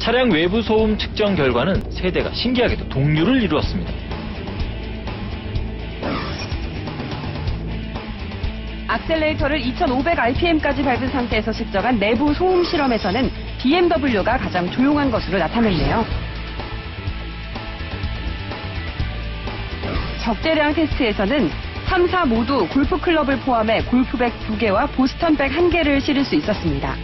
차량 외부 소음 측정 결과는 세 대가 신기하게도 동률을 이루었습니다. 악셀레이터를 2500rpm까지 밟은 상태에서 측정한 내부 소음 실험에서는 BMW가 가장 조용한 것으로 나타났네요. 적재량 테스트에서는 3, 4 모두 골프클럽을 포함해 골프백 2개와 보스턴백 1개를 실을 수 있었습니다.